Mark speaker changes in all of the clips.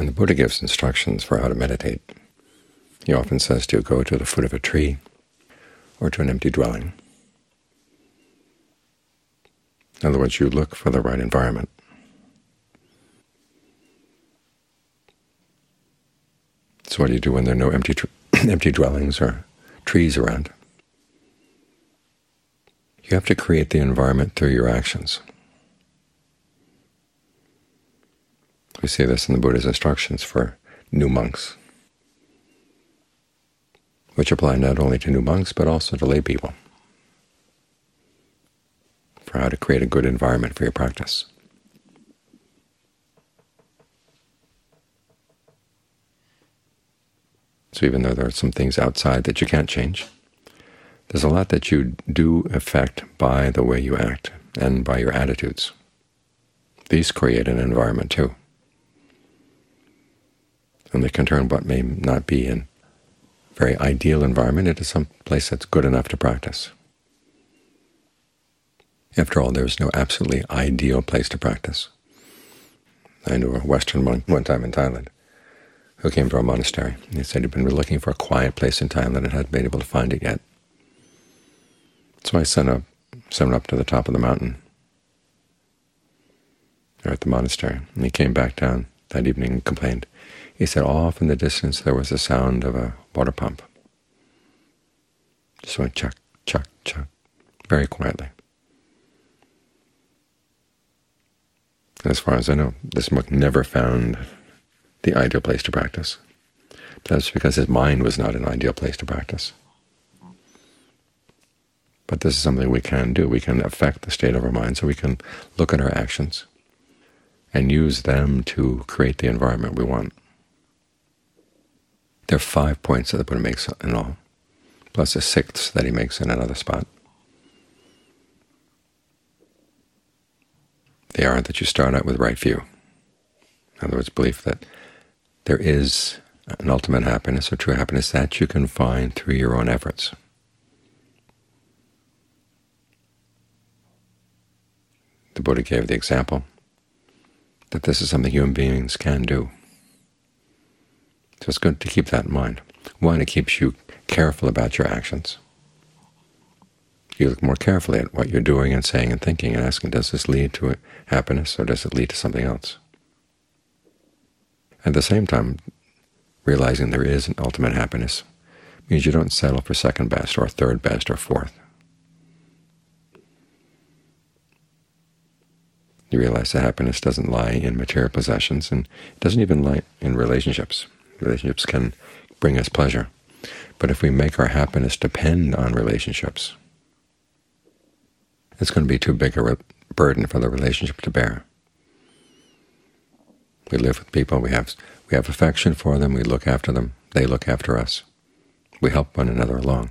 Speaker 1: When the Buddha gives instructions for how to meditate, he often says to go to the foot of a tree or to an empty dwelling. In other words, you look for the right environment. So what do you do when there are no empty empty dwellings or trees around? You have to create the environment through your actions. We see this in the Buddha's instructions for new monks, which apply not only to new monks but also to lay people, for how to create a good environment for your practice. So even though there are some things outside that you can't change, there's a lot that you do affect by the way you act and by your attitudes. These create an environment too and they can turn what may not be a very ideal environment into some place that's good enough to practice. After all, there's no absolutely ideal place to practice. I knew a Western monk one time in Thailand who came from a monastery. He said he'd been looking for a quiet place in Thailand and hadn't been able to find it yet. So I sent, up, sent him up to the top of the mountain there at the monastery, and he came back down that evening and complained. He said off in the distance there was the sound of a water pump. Just went chuck, chuck, chuck, very quietly. As far as I know, this monk never found the ideal place to practice. That's because his mind was not an ideal place to practice. But this is something we can do. We can affect the state of our mind, so we can look at our actions and use them to create the environment we want. There are five points that the Buddha makes in all, plus a sixth that he makes in another spot. They are that you start out with right view. In other words, belief that there is an ultimate happiness or true happiness that you can find through your own efforts. The Buddha gave the example that this is something human beings can do. So it's good to keep that in mind. One, it keeps you careful about your actions. You look more carefully at what you're doing and saying and thinking and asking, does this lead to happiness or does it lead to something else? At the same time, realizing there is an ultimate happiness means you don't settle for second best or third best or fourth. You realize that happiness doesn't lie in material possessions and it doesn't even lie in relationships. Relationships can bring us pleasure. But if we make our happiness depend on relationships, it's going to be too big a burden for the relationship to bear. We live with people, we have, we have affection for them, we look after them, they look after us. We help one another along.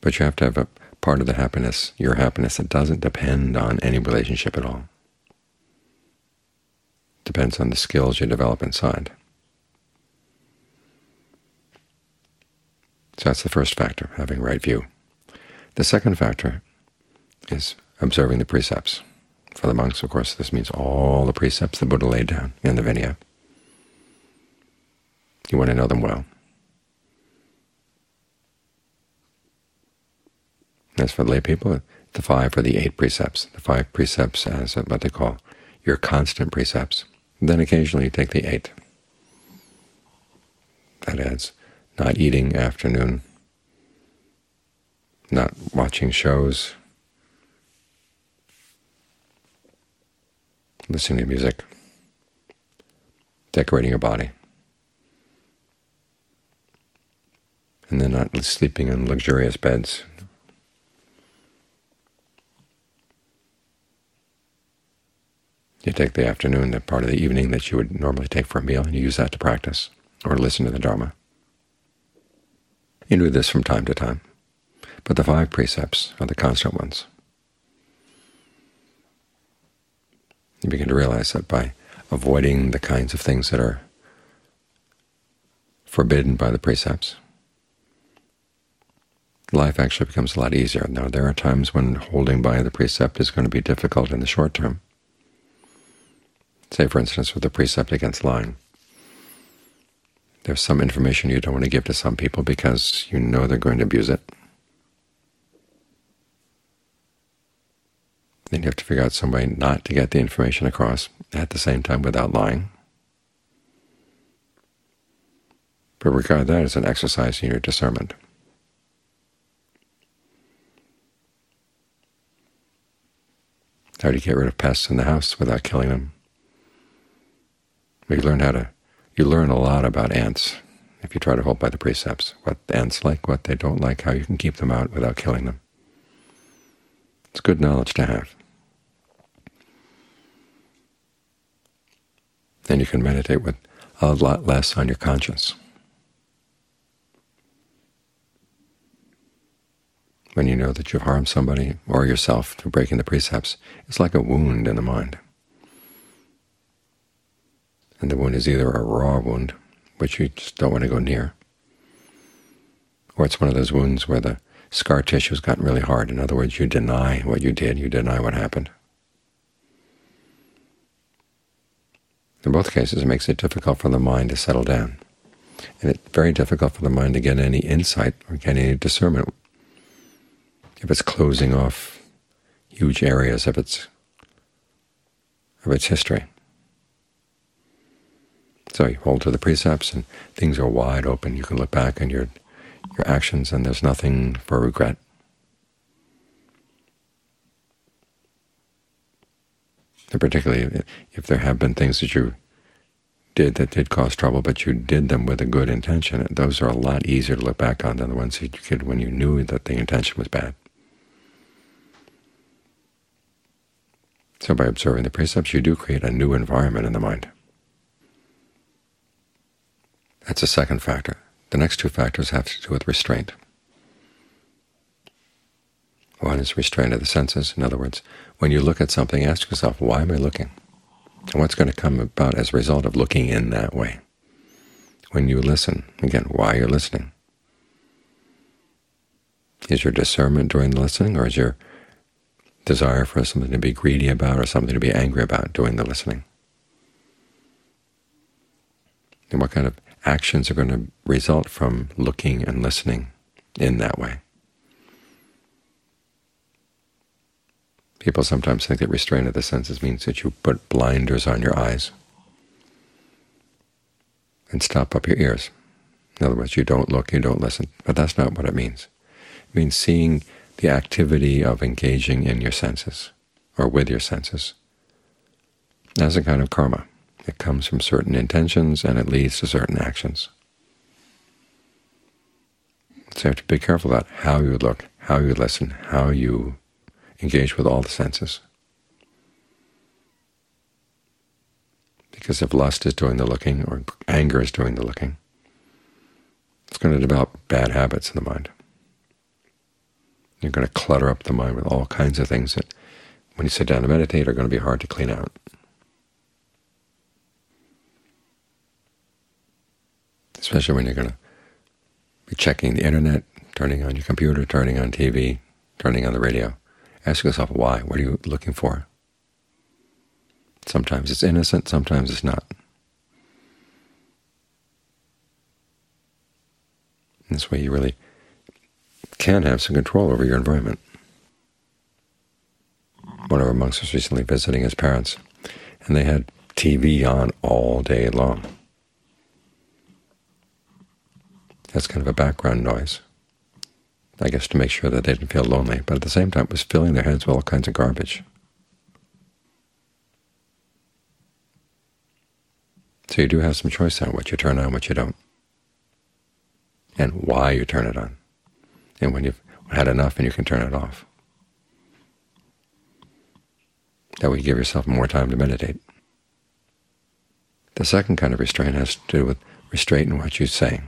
Speaker 1: But you have to have a part of the happiness, your happiness, that doesn't depend on any relationship at all depends on the skills you develop inside. So that's the first factor, having right view. The second factor is observing the precepts. For the monks, of course, this means all the precepts the Buddha laid down in the Vinaya. You want to know them well. As for the lay people, the five or the eight precepts. The five precepts as what they call your constant precepts. Then occasionally you take the eight. That adds not eating afternoon, not watching shows, listening to music, decorating your body, and then not sleeping in luxurious beds, You take the afternoon, the part of the evening that you would normally take for a meal, and you use that to practice or listen to the Dharma. You do this from time to time, but the five precepts are the constant ones. You begin to realize that by avoiding the kinds of things that are forbidden by the precepts, life actually becomes a lot easier. Now, there are times when holding by the precept is going to be difficult in the short term, Say, for instance, with the precept against lying. There's some information you don't want to give to some people because you know they're going to abuse it. Then you have to figure out some way not to get the information across at the same time without lying. But regard that as an exercise in your discernment. How do you get rid of pests in the house without killing them? We learn how to you learn a lot about ants if you try to hold by the precepts, what ants like, what they don't like, how you can keep them out without killing them. It's good knowledge to have. Then you can meditate with a lot less on your conscience. When you know that you've harmed somebody or yourself through breaking the precepts, it's like a wound in the mind. And the wound is either a raw wound, which you just don't want to go near, or it's one of those wounds where the scar tissue has gotten really hard. In other words, you deny what you did, you deny what happened. In both cases, it makes it difficult for the mind to settle down, and it's very difficult for the mind to get any insight or get any discernment if it's closing off huge areas of its of its history. So you hold to the precepts, and things are wide open. You can look back on your your actions, and there's nothing for regret. And particularly if there have been things that you did that did cause trouble, but you did them with a good intention, those are a lot easier to look back on than the ones that you did when you knew that the intention was bad. So by observing the precepts, you do create a new environment in the mind. That's a second factor. The next two factors have to do with restraint. One is restraint of the senses. In other words, when you look at something, ask yourself, why am I looking? And what's going to come about as a result of looking in that way? When you listen, again, why you're listening. Is your discernment during the listening, or is your desire for something to be greedy about or something to be angry about during the listening? And what kind of actions are going to result from looking and listening in that way. People sometimes think that restraint of the senses means that you put blinders on your eyes and stop up your ears. In other words, you don't look, you don't listen. But that's not what it means. It means seeing the activity of engaging in your senses, or with your senses, as a kind of karma. It comes from certain intentions and it leads to certain actions. So you have to be careful about how you look, how you listen, how you engage with all the senses. Because if lust is doing the looking or anger is doing the looking, it's going to develop bad habits in the mind. You're going to clutter up the mind with all kinds of things that, when you sit down to meditate, are going to be hard to clean out. Especially when you're going to be checking the Internet, turning on your computer, turning on TV, turning on the radio. Ask yourself why. What are you looking for? Sometimes it's innocent, sometimes it's not. this way you really can have some control over your environment. One of our monks was recently visiting his parents, and they had TV on all day long. That's kind of a background noise, I guess to make sure that they didn't feel lonely, but at the same time it was filling their heads with all kinds of garbage. So you do have some choice on what you turn on, what you don't, and why you turn it on, and when you've had enough and you can turn it off. That way you give yourself more time to meditate. The second kind of restraint has to do with restraint in what you say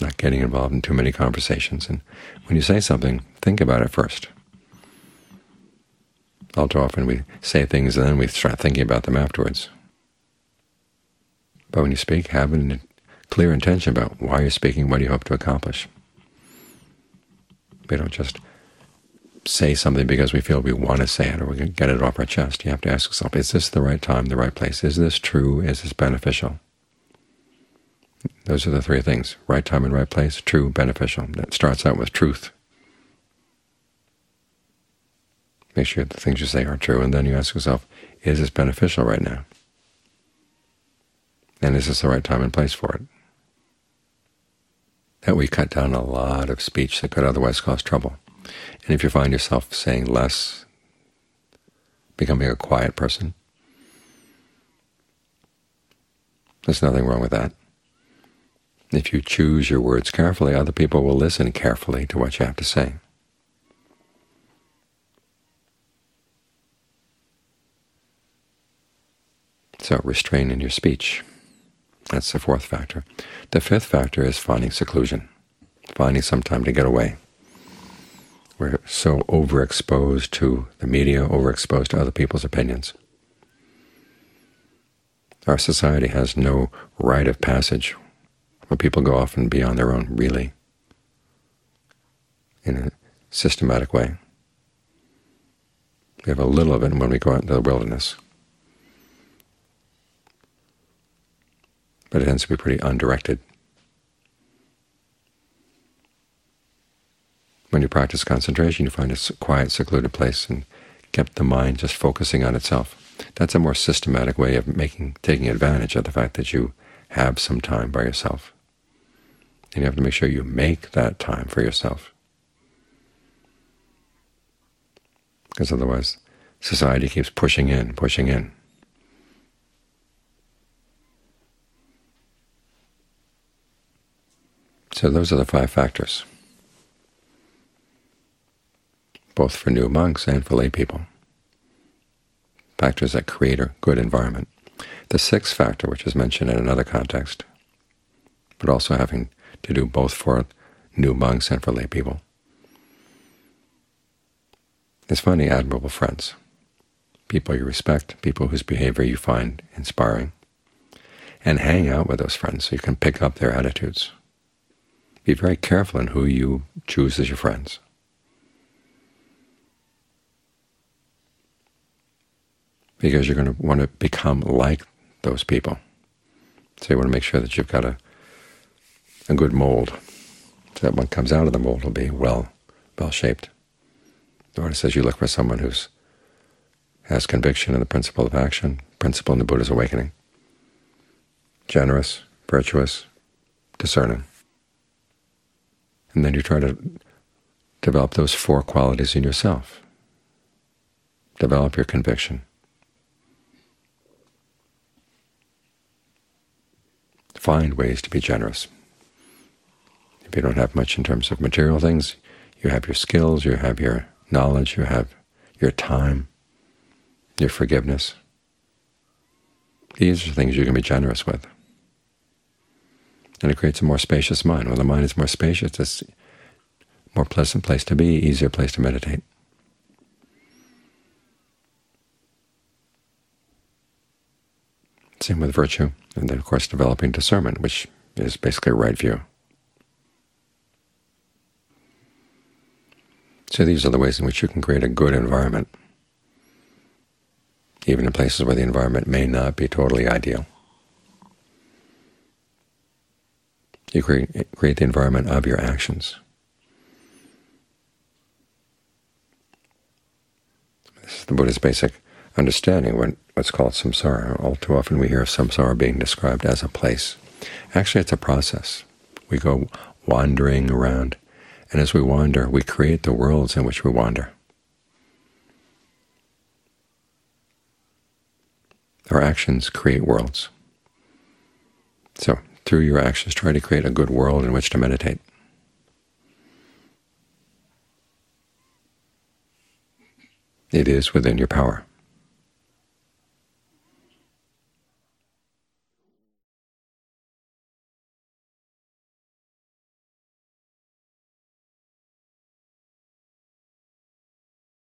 Speaker 1: not getting involved in too many conversations. And when you say something, think about it first. All too often we say things and then we start thinking about them afterwards. But when you speak, have a clear intention about why you're speaking, what you hope to accomplish. We don't just say something because we feel we want to say it or we can get it off our chest. You have to ask yourself, is this the right time, the right place? Is this true? Is this beneficial? Those are the three things, right time and right place, true, beneficial. That starts out with truth. Make sure the things you say are true, and then you ask yourself, is this beneficial right now? And is this the right time and place for it? That we cut down a lot of speech that could otherwise cause trouble. And if you find yourself saying less, becoming a quiet person, there's nothing wrong with that. If you choose your words carefully, other people will listen carefully to what you have to say. So restrain in your speech. That's the fourth factor. The fifth factor is finding seclusion, finding some time to get away. We're so overexposed to the media, overexposed to other people's opinions. Our society has no rite of passage where people go off and be on their own, really, in a systematic way. We have a little of it when we go out into the wilderness. But it tends to be pretty undirected. When you practice concentration, you find a quiet, secluded place and kept the mind just focusing on itself. That's a more systematic way of making taking advantage of the fact that you have some time by yourself. And you have to make sure you make that time for yourself. Because otherwise society keeps pushing in, pushing in. So those are the five factors, both for new monks and for lay people, factors that create a good environment. The sixth factor, which is mentioned in another context, but also having to do both for new monks and for lay people, It's finding admirable friends, people you respect, people whose behavior you find inspiring, and hang out with those friends so you can pick up their attitudes. Be very careful in who you choose as your friends. Because you're going to want to become like those people. So you want to make sure that you've got a, a good mold, so that what comes out of the mold will be well, well-shaped. The artist says you look for someone who's has conviction in the principle of action, principle in the Buddha's awakening, generous, virtuous, discerning. And then you try to develop those four qualities in yourself. Develop your conviction. Find ways to be generous. If you don't have much in terms of material things, you have your skills, you have your knowledge, you have your time, your forgiveness. These are things you can be generous with and it creates a more spacious mind. When the mind is more spacious, it's a more pleasant place to be, easier place to meditate. Same with virtue, and then of course developing discernment, which is basically right view. So these are the ways in which you can create a good environment, even in places where the environment may not be totally ideal. You create, create the environment of your actions. This is the Buddha's basic understanding what, what's called samsara. All too often we hear of samsara being described as a place. Actually, it's a process. We go wandering around, and as we wander, we create the worlds in which we wander. Our actions create worlds. So through your actions, try to create a good world in which to meditate. It is within your power.